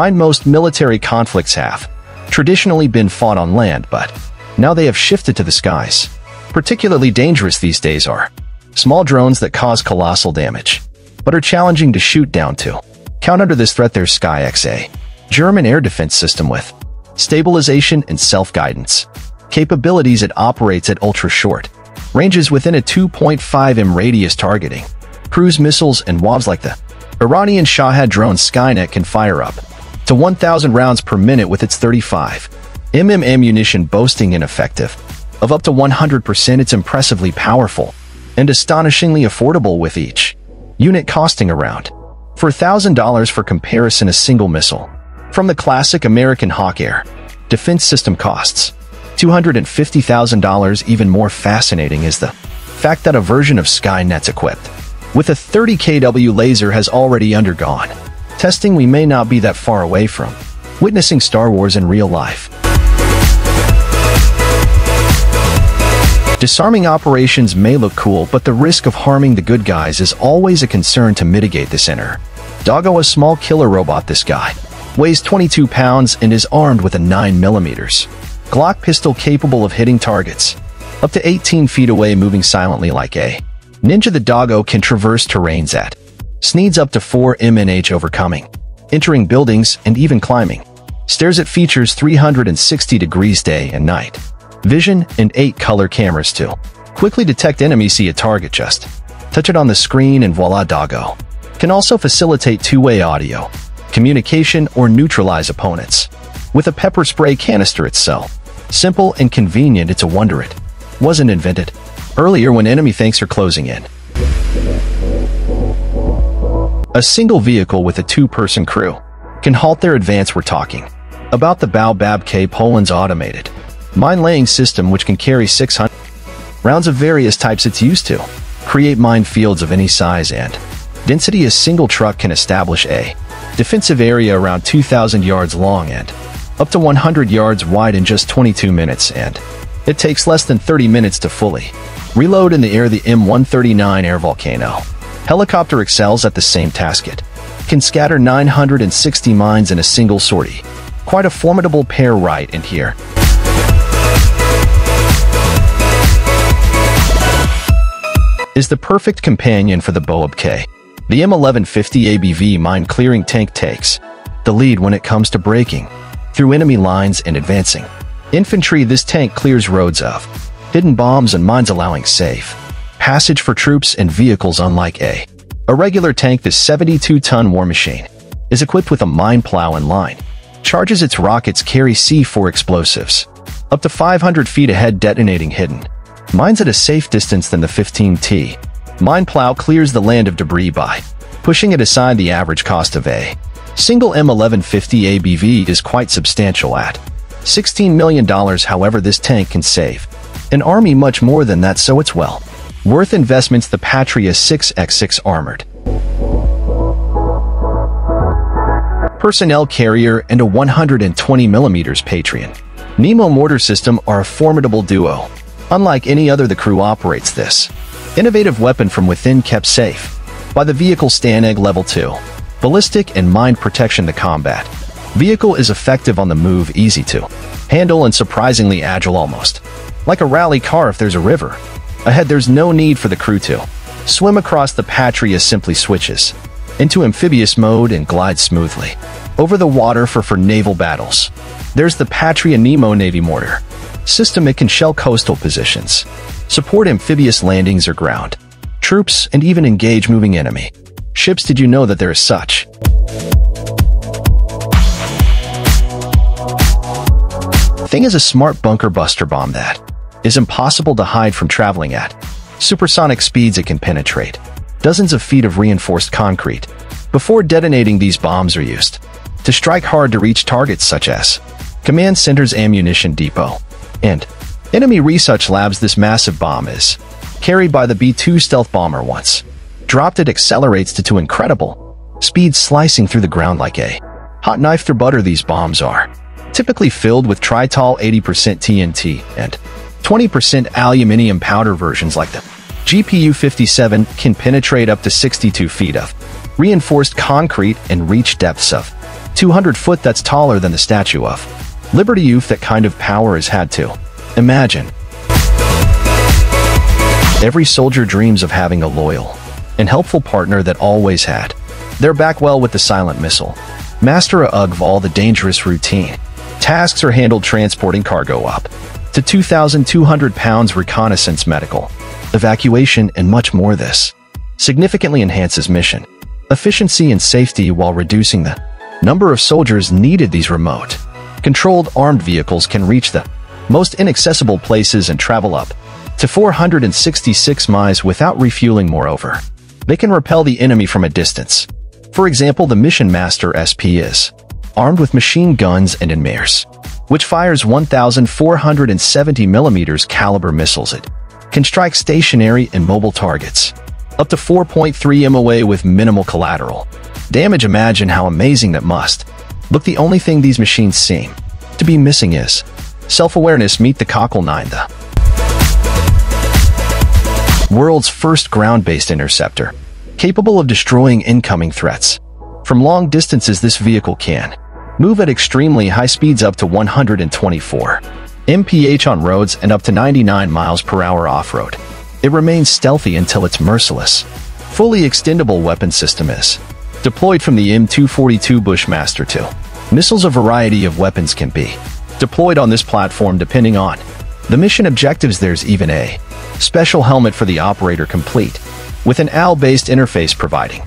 Mine most military conflicts have traditionally been fought on land, but now they have shifted to the skies. Particularly dangerous these days are small drones that cause colossal damage, but are challenging to shoot down to. Count under this threat there's Sky XA, German air defense system with stabilization and self-guidance. Capabilities it operates at ultra-short, ranges within a 2.5 m radius targeting. Cruise missiles and UAVs like the Iranian Shahed drone Skynet can fire up to 1,000 rounds per minute with its 35 mm ammunition boasting an effective. Of up to 100% it's impressively powerful and astonishingly affordable with each unit costing around for $1,000 for comparison a single missile. From the classic American Hawk Air defense system costs $250,000 even more fascinating is the fact that a version of Skynet's equipped with a 30 kW laser has already undergone testing we may not be that far away from, witnessing Star Wars in real life. Disarming operations may look cool, but the risk of harming the good guys is always a concern to mitigate this inner. DOGO a small killer robot this guy. Weighs 22 pounds and is armed with a 9mm Glock pistol capable of hitting targets. Up to 18 feet away moving silently like a Ninja the DOGO can traverse terrains at Sneeds up to 4 MNH overcoming, entering buildings and even climbing. Stares at features 360 degrees day and night. Vision and 8 color cameras too. Quickly detect enemies see a target just. Touch it on the screen and voila DOGO. Can also facilitate two-way audio, communication or neutralize opponents. With a pepper spray canister itself. Simple and convenient it's a wonder it wasn't invented earlier when enemy tanks are closing in. A single vehicle with a two-person crew can halt their advance we're talking. About the Baobab K Poland's automated mine-laying system which can carry 600 rounds of various types it's used to, create mine fields of any size and density a single truck can establish a defensive area around 2,000 yards long and up to 100 yards wide in just 22 minutes and it takes less than 30 minutes to fully reload in the air the M139 Air Volcano. Helicopter excels at the same task it can scatter 960 mines in a single sortie. Quite a formidable pair right in here. Is the perfect companion for the Baobab K. The M1150 ABV mine clearing tank takes the lead when it comes to breaking through enemy lines and advancing. Infantry this tank clears roads of hidden bombs and mines allowing safe passage for troops and vehicles unlike A. A regular tank, this 72-ton war machine, is equipped with a mine plow and line. Charges its rockets carry C4 explosives. Up to 500 feet ahead detonating hidden. Mines at a safe distance than the 15T. Mine plow clears the land of debris by pushing it aside the average cost of a single M1150 ABV is quite substantial at $16 million however this tank can save an army much more than that so it's well Worth investments the Patria 6x6 armored. Personnel carrier and a 120mm Patria. Nemo mortar system are a formidable duo. Unlike any other the crew operates this. Innovative weapon from within kept safe. By the vehicle STANAG Level 2. Ballistic and mine protection the combat. Vehicle is effective on the move easy to handle and surprisingly agile almost. Like a rally car if there's a river. Ahead, there's no need for the crew to swim across the Patria simply switches into amphibious mode and glides smoothly over the water for, for naval battles. There's the Patria Nemo Navy mortar system it can shell coastal positions, support amphibious landings or ground, troops, and even engage moving enemy. Ships did you know that there is such? Thing is a smart bunker buster bomb that is impossible to hide from traveling at. Supersonic speeds it can penetrate. Dozens of feet of reinforced concrete. Before detonating these bombs are used. To strike hard to reach targets such as Command Center's Ammunition Depot. And Enemy Research Labs this massive bomb is carried by the B-2 stealth bomber once. Dropped it accelerates to, to incredible speed slicing through the ground like a hot knife through butter these bombs are. Typically filled with Tritonal 80% TNT and 20% aluminium powder versions like the GBU-57 can penetrate up to 62 feet of reinforced concrete and reach depths of 200 foot that's taller than the statue of Liberty Youth that kind of power has had to. Imagine. Every soldier dreams of having a loyal and helpful partner that always had. They're back well with the silent missile. Master of all the dangerous routine. Tasks are handled transporting cargo up to 2,200 pounds reconnaissance medical, evacuation, and much more this significantly enhances mission efficiency and safety while reducing the number of soldiers needed these remote controlled armed vehicles can reach the most inaccessible places and travel up to 466 miles without refueling moreover. They can repel the enemy from a distance. For example, the Mission Master SP is armed with machine guns and inmares, which fires 1,470 millimeters caliber missiles. It can strike stationary and mobile targets, up to 4.3 MOA with minimal collateral. Damage imagine how amazing that must. Look the only thing these machines seem to be missing is self-awareness meet the Cockle 9 the world's first ground-based interceptor, capable of destroying incoming threats. From long distances this vehicle can move at extremely high speeds up to 124 mph on roads and up to 99 miles per hour off-road. It remains stealthy until its merciless, fully extendable weapon system is deployed from the M242 Bushmaster II. Missiles a variety of weapons can be deployed on this platform depending on the mission objectives there's even a special helmet for the operator complete with an AI-based interface providing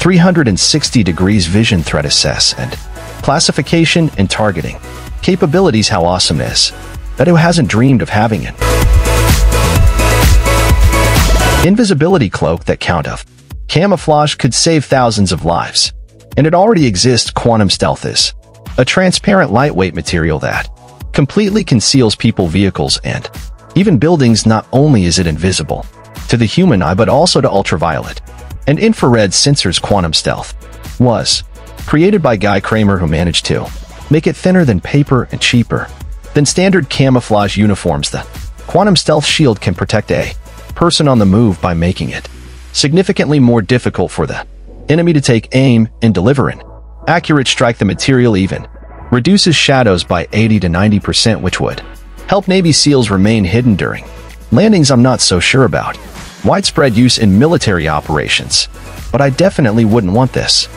360 degrees vision threat assess and classification and targeting. Capabilities how awesome is. That who hasn't dreamed of having it. Invisibility cloak that count of camouflage could save thousands of lives. And it already exists quantum stealth is. A transparent lightweight material that completely conceals people vehicles and even buildings not only is it invisible to the human eye but also to ultraviolet. And infrared sensors quantum stealth was created by Guy Cramer who managed to make it thinner than paper and cheaper than standard camouflage uniforms the quantum stealth shield can protect a person on the move by making it significantly more difficult for the enemy to take aim and deliver an accurate strike the material even reduces shadows by 80 to 90% which would help Navy SEALs remain hidden during landings I'm not so sure about. Widespread use in military operations. But I definitely wouldn't want this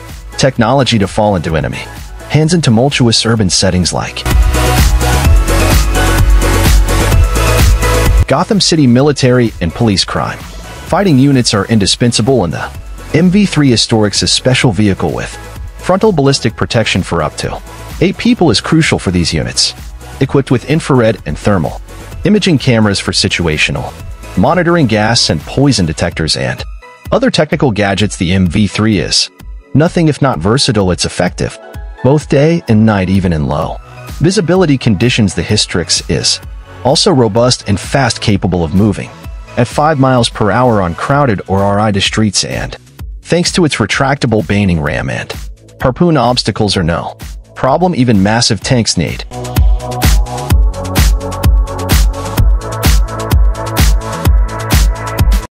technology to fall into enemy hands in tumultuous urban settings like Gotham City military and police crime. Fighting units are indispensable in the MV3 Hystrix' special vehicle with frontal ballistic protection for up to eight people is crucial for these units equipped with infrared and thermal imaging cameras for situational monitoring gas and poison detectors and other technical gadgets the MV3 is. Nothing if not versatile it's effective, both day and night even in low. Visibility conditions the Hystrix is also robust and fast capable of moving at 5 miles per hour on crowded or RI streets and thanks to its retractable battering ram and harpoon obstacles are no problem even massive tanks need.